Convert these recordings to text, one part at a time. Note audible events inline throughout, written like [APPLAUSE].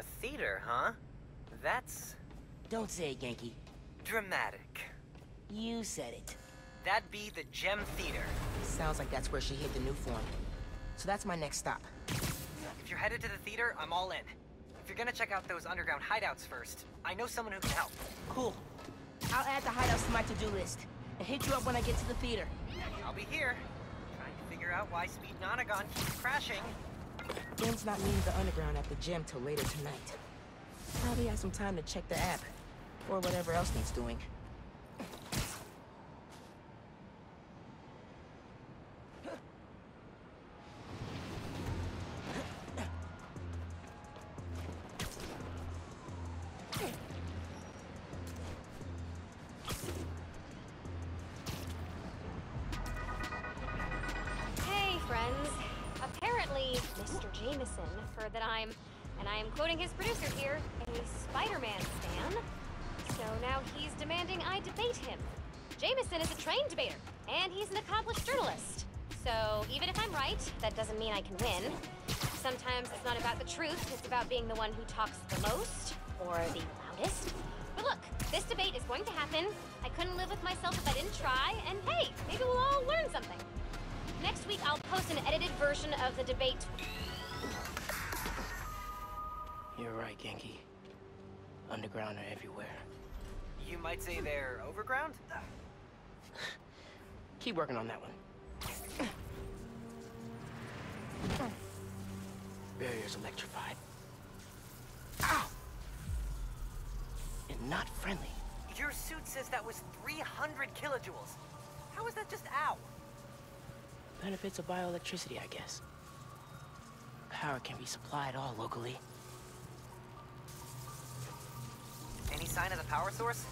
A theater, huh? That's Don't say it, Ganke. dramatic. You said it. That'd be the Gem Theater. Sounds like that's where she hid the Nuform. So that's my next stop. If you're headed to the theater, I'm all in. If you're gonna check out those underground hideouts first, I know someone who can help. Cool. I'll add the hideouts to my to-do list. And hit you up when I get to the theater. I'll be here, trying to figure out why Speed Nonagon keeps crashing. Ben's not meeting the underground at the gym till later tonight. Probably has some time to check the app. Or whatever else needs doing. Now he's demanding I debate him. Jameson is a trained debater, and he's an accomplished journalist. So even if I'm right, that doesn't mean I can win. Sometimes it's not about the truth, it's about being the one who talks the most, or the loudest. But look, this debate is going to happen. I couldn't live with myself if I didn't try, and hey, maybe we'll all learn something. Next week, I'll post an edited version of the debate. You're right, Ganke. Underground are everywhere. You might say they're overground? [LAUGHS] Keep working on that one. Barrier's electrified. Ow! And not friendly. Your suit says that was 300 kilojoules. How is that just ow? Benefits of bioelectricity, I guess. Power can be supplied all locally. Any sign of the power source?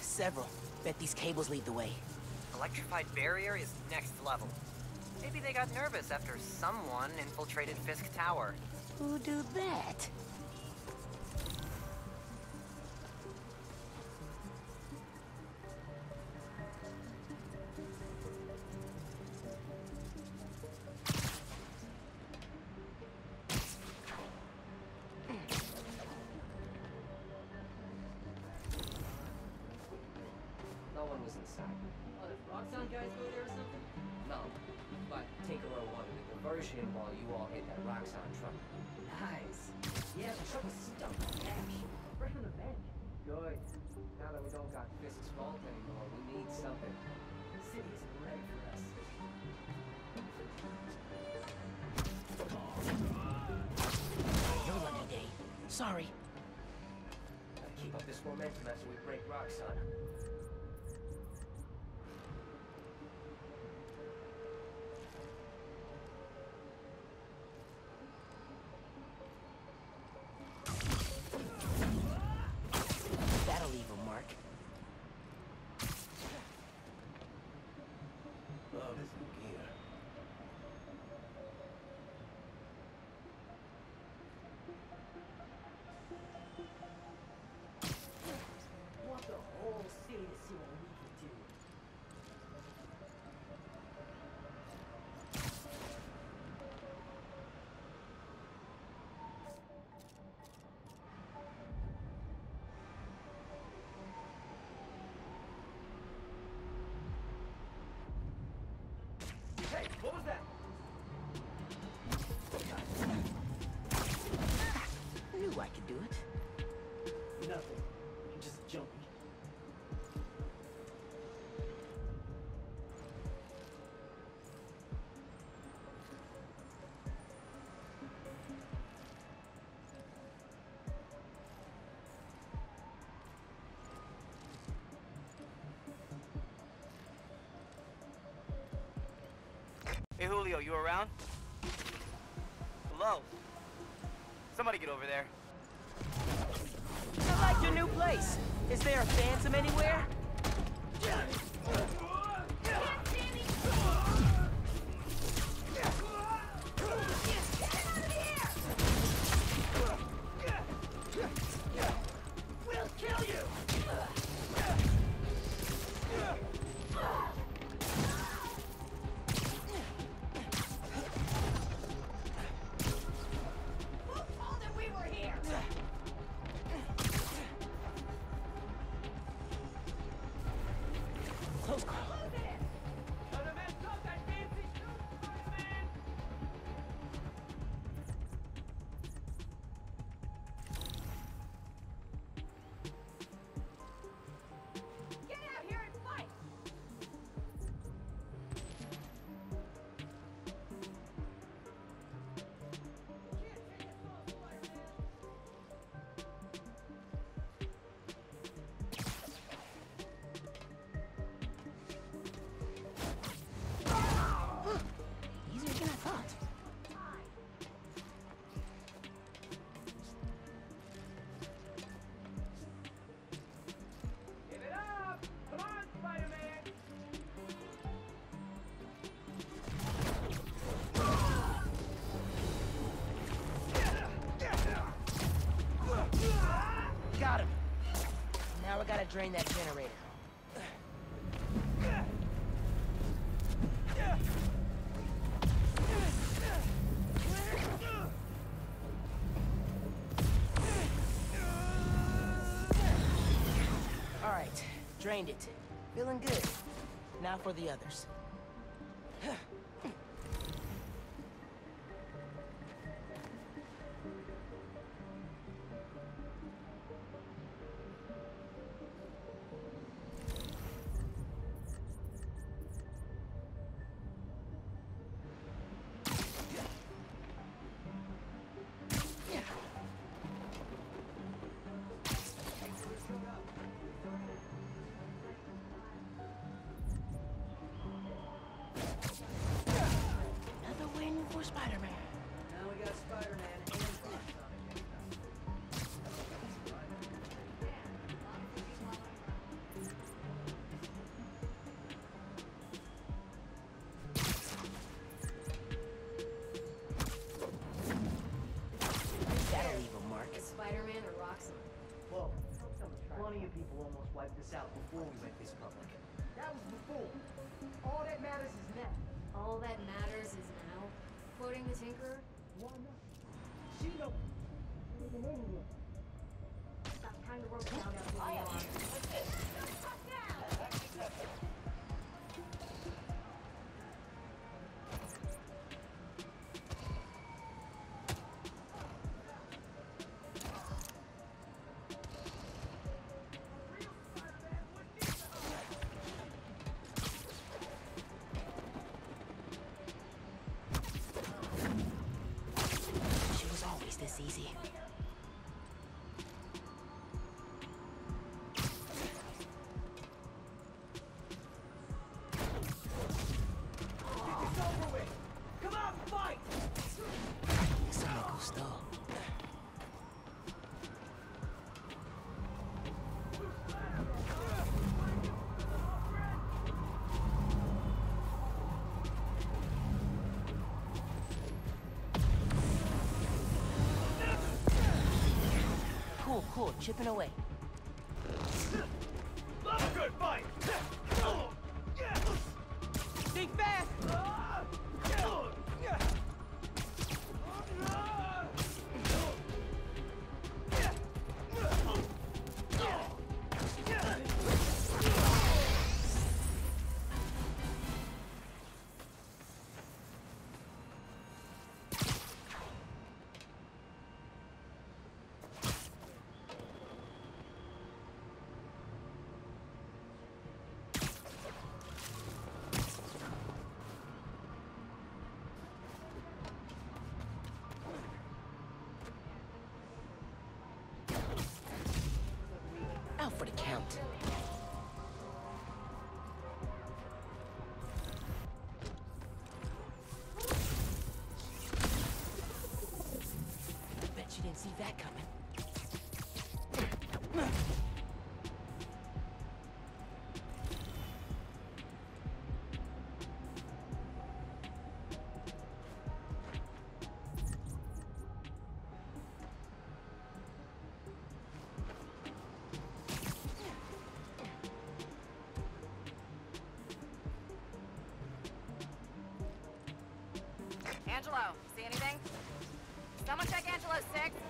Several. Bet these cables lead the way. Electrified barrier is next level. Maybe they got nervous after someone infiltrated Fisk Tower. Who do that? Was inside. Oh, the Roxxon guys go there or something? No. But Tinkerer wanted a diversion while you all hit that Roxxon truck. Nice. Yeah, the truck was stuck with cash. Right on the bench. Good. Now that we don't got Fisk's vault anymore, we need something. The city isn't ready for us. Your lucky day. Sorry. Gotta keep up this momentum after we break Roxxon. Hey Julio, you around? Hello? Somebody get over there. I like your new place. Is there a phantom anywhere? Gotta drain that generator. All right, drained it. Feeling good. Now for the others. Roxxon? Whoa. Plenty of people almost wiped us out before we went this public. That was before. All that matters is now. All that matters is now. Quoting the Tinkerer, Why not? She don't live in England. stop trying to rope down who you are. She chipping away. that coming. Angelo, see anything? Someone check Angelo 6.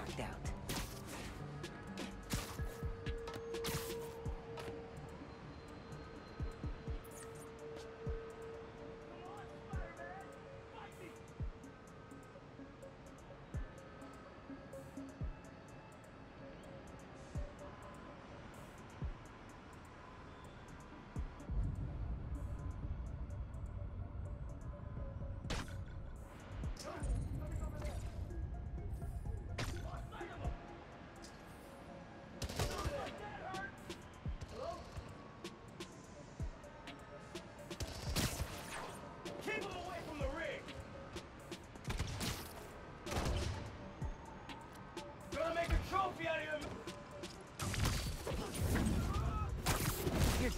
Peaceful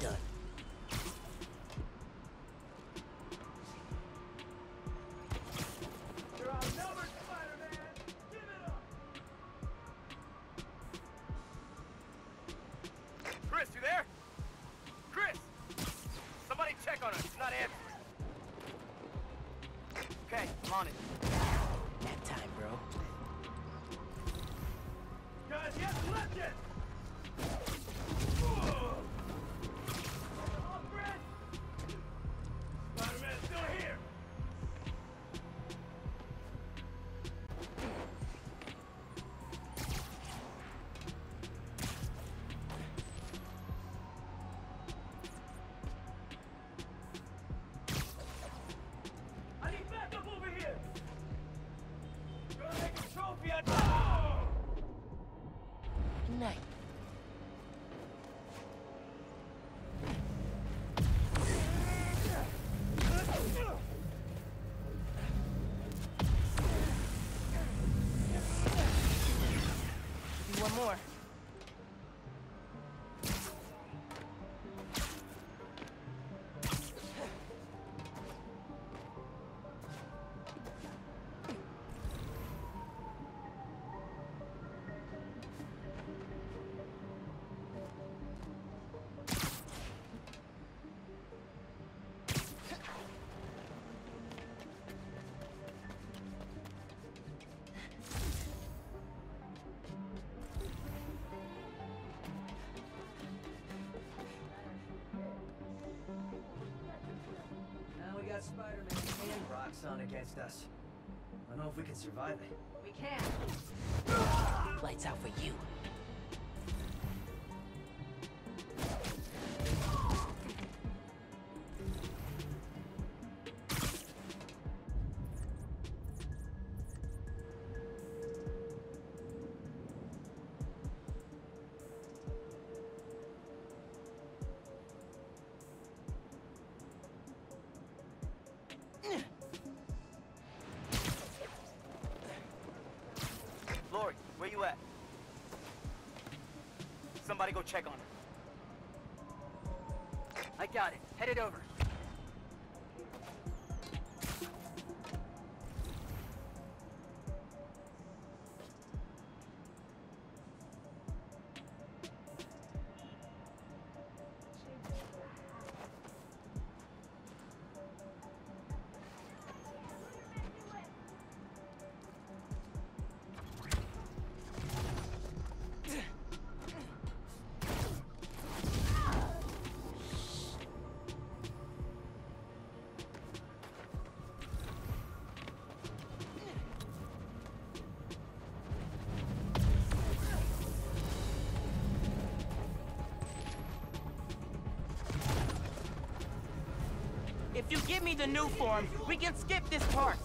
done. Night. One more. Got Spider-Man and Roxxon against us. I don't know if we can survive it. We can. Lights out for you. Go check on her. I got it. Headed over. You give me the Nuform, we can skip this part.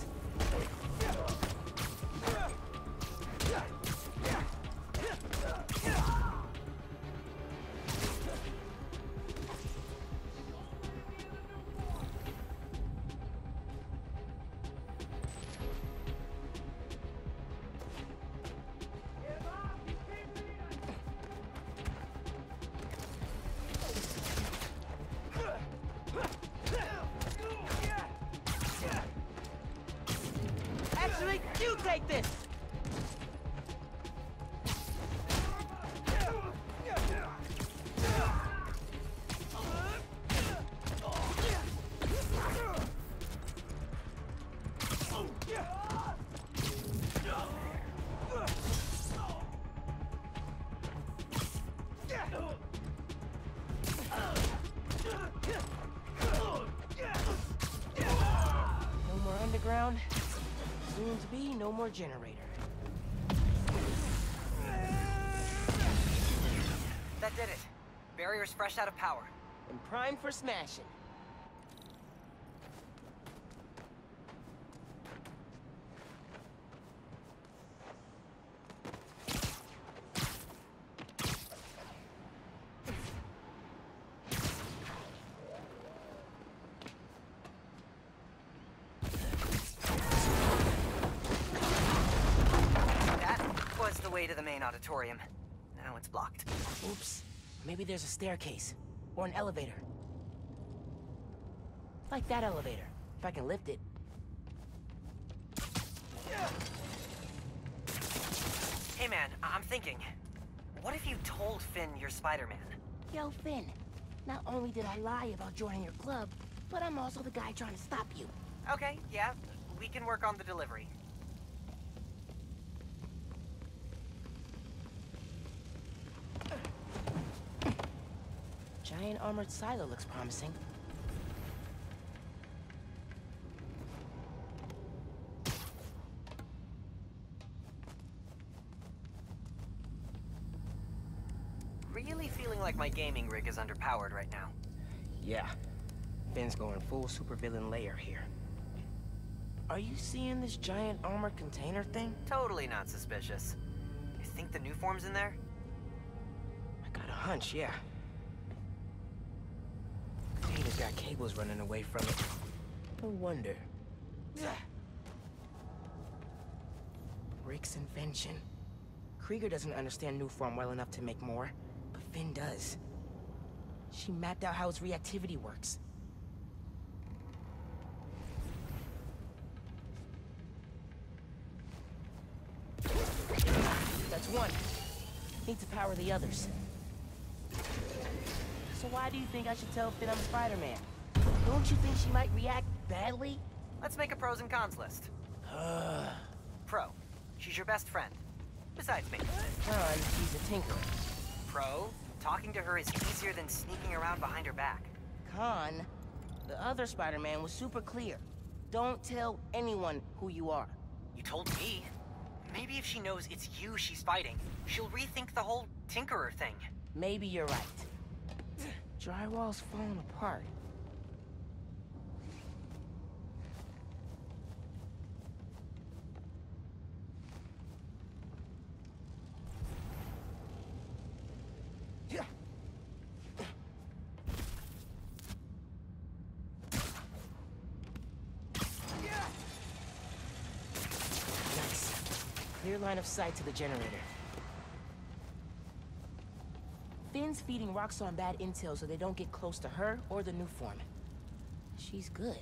No more generator. That did it. Barrier's fresh out of power. And prime for smashing. That was the the way to the main auditorium. Now it's blocked. Oops. Maybe there's a staircase. Or an elevator. Like that elevator. If I can lift it. Hey man, I- I'm thinking. What if you told Phin you're Spider-Man? Yo, Phin. Not only did I lie about joining your club, but I'm also the guy trying to stop you. Okay, yeah, we can work on the delivery. Giant armored silo looks promising. Really feeling like my gaming rig is underpowered right now. Yeah. Phin's going full supervillain layer here. Are you seeing this giant armored container thing? Totally not suspicious. You think the Nuform's in there? I got a hunch, yeah. Got cables running away from it. No wonder. [SIGHS] Rick's invention. Krieger doesn't understand Nuform well enough to make more, but Phin does. She mapped out how its reactivity works. That's one. Need to power the others. So why do you think I should tell Phin I'm Spider-Man? Don't you think she might react badly? Let's make a pros and cons list. [SIGHS] Pro. She's your best friend. Besides me. Con, she's a tinker. Pro. Talking to her is easier than sneaking around behind her back. Con, the other Spider-Man was super clear. Don't tell anyone who you are. You told me. Maybe if she knows it's you she's fighting, she'll rethink the whole Tinkerer thing. Maybe you're right. Drywall's falling apart. Nice. Clear line of sight to the generator. Phin's feeding Roxxon bad intel so they don't get close to her or the Nuform. She's good.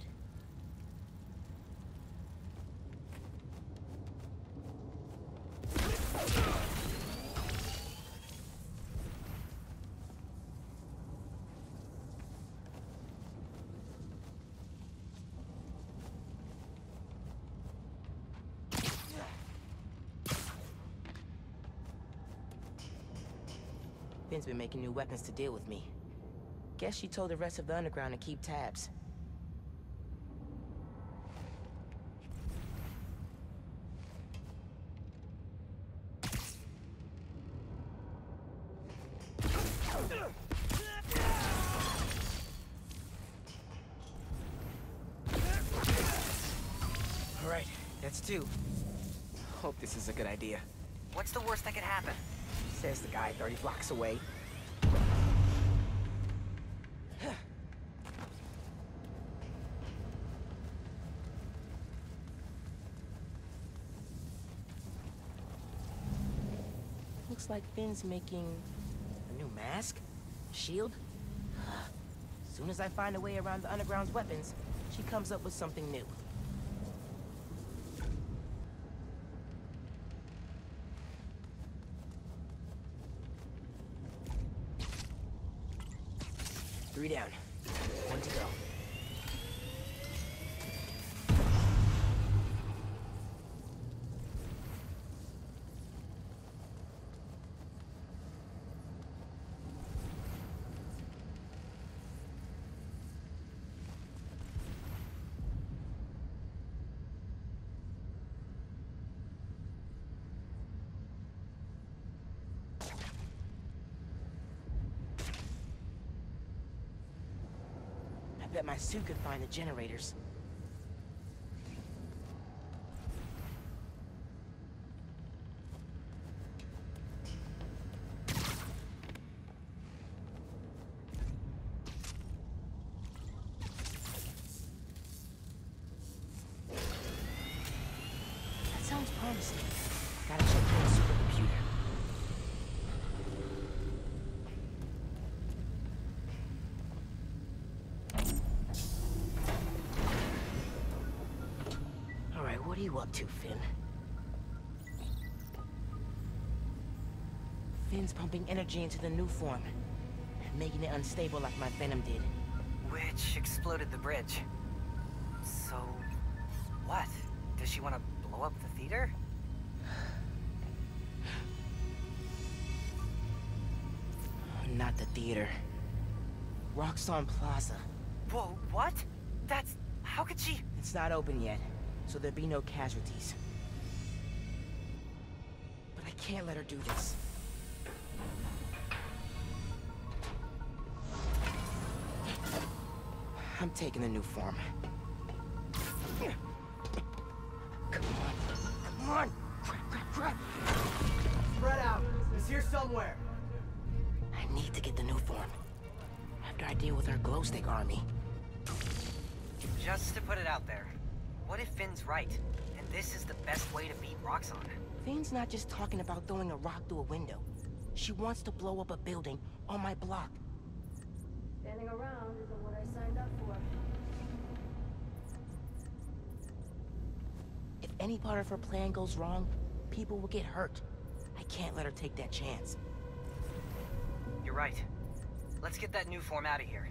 Phin's been making new weapons to deal with me. Guess she told the rest of the underground to keep tabs. All right, that's two. Hope this is a good idea. What's the worst that could happen? Says the guy 30 blocks away. Looks like Phin's making a new mask? Shield? As soon as I find a way around the underground's weapons, she comes up with something new. Down. One to go. I bet my suit could find the generators. Up to, Phin? Phin's pumping energy into the Nuform, making it unstable like my venom did. Which exploded the bridge. So, what? Does she want to blow up the theater? [SIGHS] Not the theater. Roxxon Plaza. Whoa, what? That's... how could she... It's not open yet, so there'll be no casualties. But I can't let her do this. I'm taking the Nuform. Come on. Come on! Crap, crap, crap! Spread out. He's here somewhere. I need to get the Nuform. After I deal with our glow stick army. Just to put it out there, what if Phin's right, and this is the best way to beat Roxxon? Phin's not just talking about throwing a rock through a window. She wants to blow up a building on my block. Standing around isn't what I signed up for. If any part of her plan goes wrong, people will get hurt. I can't let her take that chance. You're right. Let's get that Nuform out of here.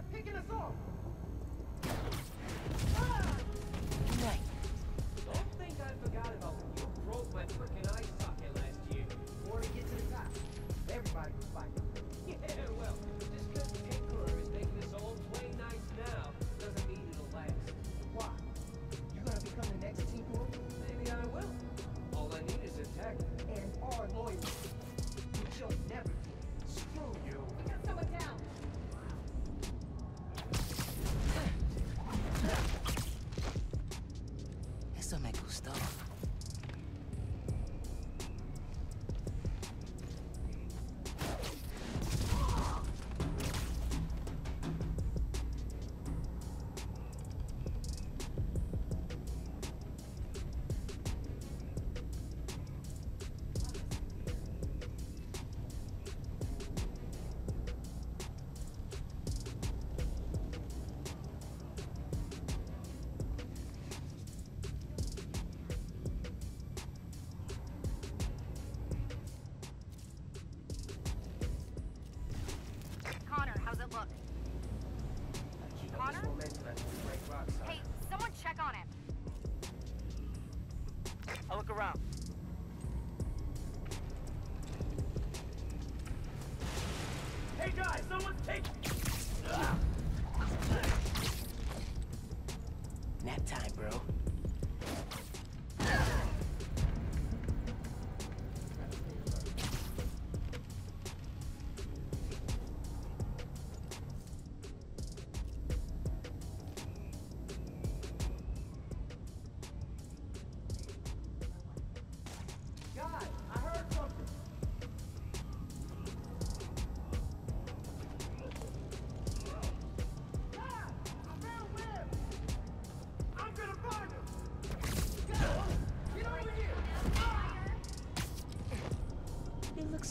Here picking us off. Connor? Hey, someone check on him. I'll look around.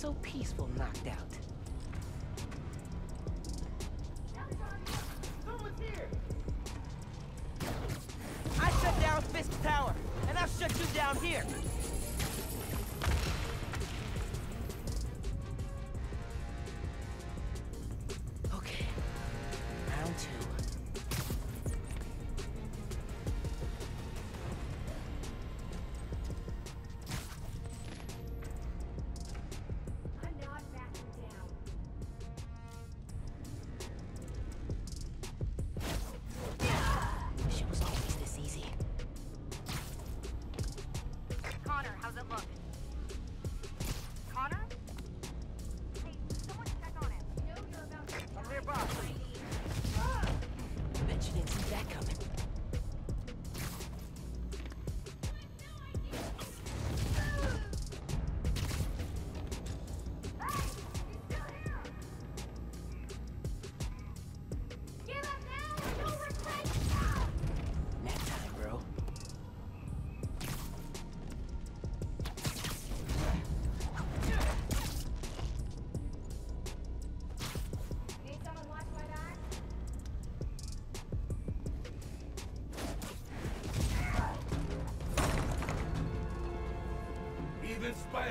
So peaceful knocked out.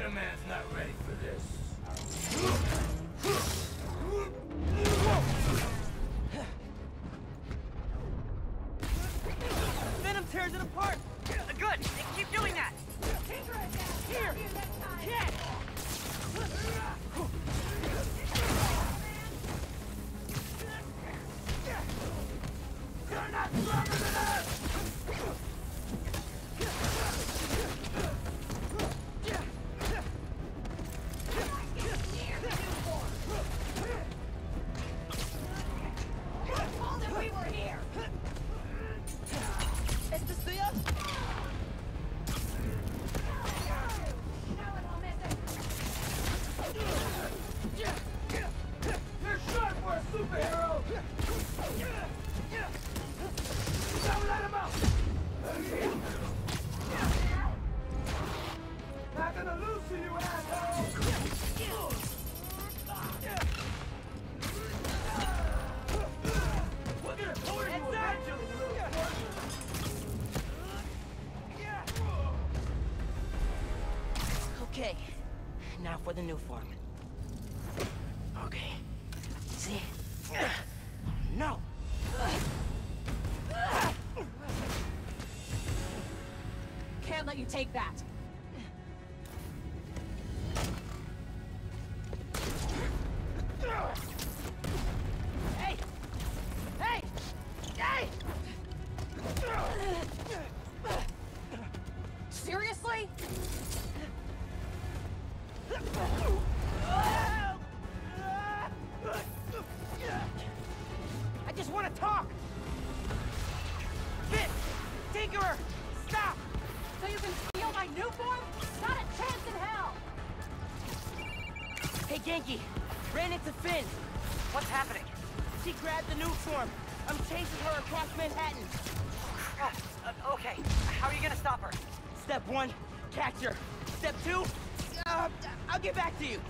Spider-Man. For the new form. Okay. See? No! Can't let you take that. What's happening? She grabbed the Nuform! I'm chasing her across Manhattan! Crap. Uh, okay, how are you gonna stop her? Step one, catch her. Step two, uh, I'll get back to you.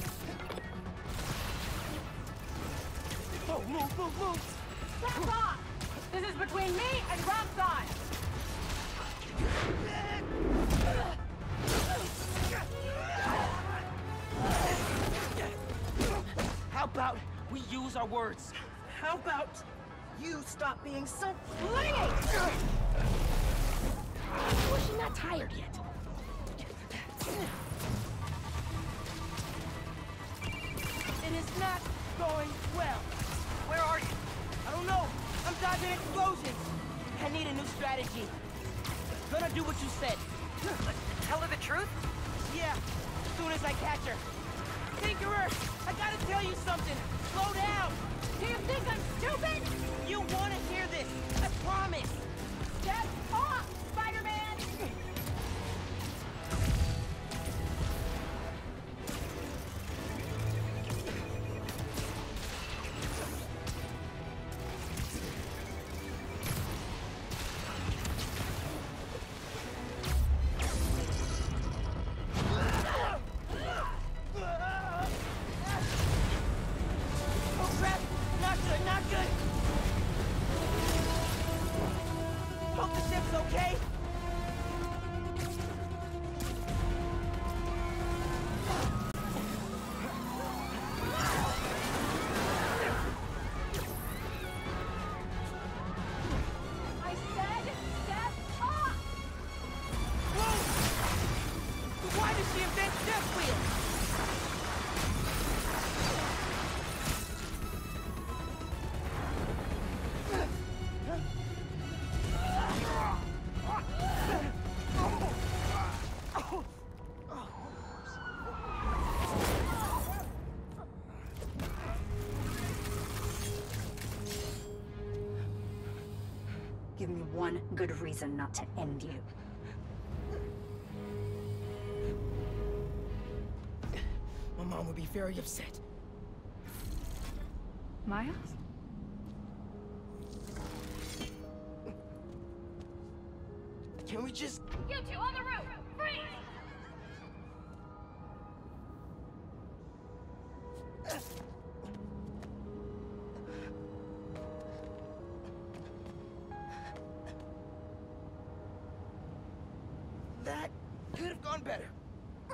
Oh, move, move, move! Back off! This is between me and Roxxon! We use our words? How about you stop being so clingy? Was oh, she not tired yet? It is not going well. Where are you? I don't know. I'm dodging explosions. I need a new strategy. Gonna do what you said. Tell her the truth? Yeah, as soon as I catch her. Tinkerer, I gotta tell you something. Slow down. Do you think I'm stupid? You wanna hear this. I promise. Good reason not to end you. My mom would be very upset. Could have gone better.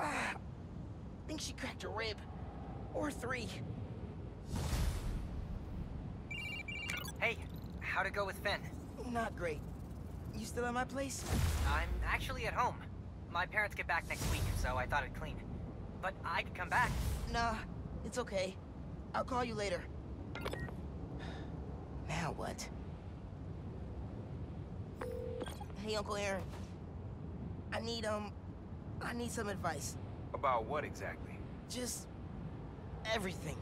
Ah, [SIGHS] think she cracked a rib. Or three. Hey, how'd it go with Phin? Not great. You still at my place? I'm actually at home. My parents get back next week, so I thought I'd clean. But I could come back. Nah, it's okay. I'll call you later. [SIGHS] Now what? Hey, Uncle Aaron. I need, um, I need some advice. About what exactly? Just everything.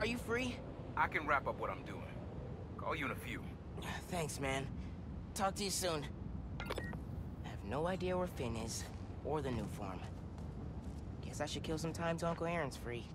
Are you free? I can wrap up what I'm doing. Call you in a few. [SIGHS] Thanks, man. Talk to you soon. I have no idea where Phin is, or the new farm. Guess I should kill some time till Uncle Aaron's free.